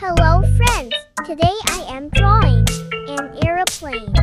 Hello friends, today I am drawing an aeroplane.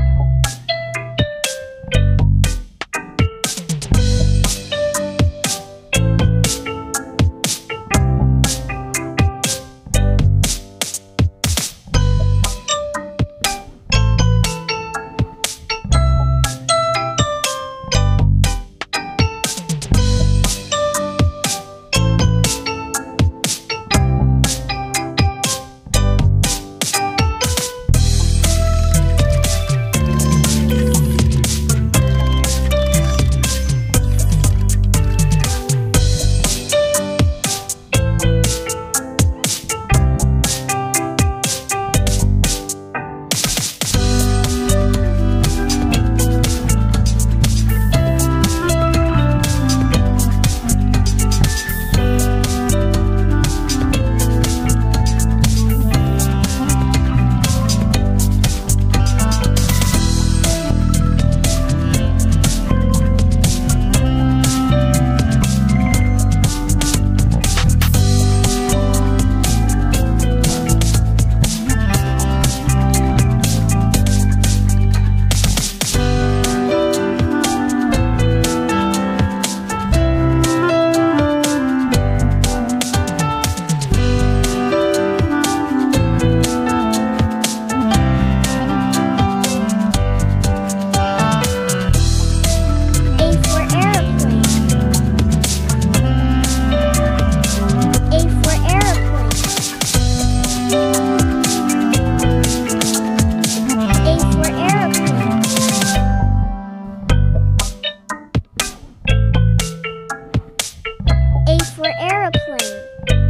Bye.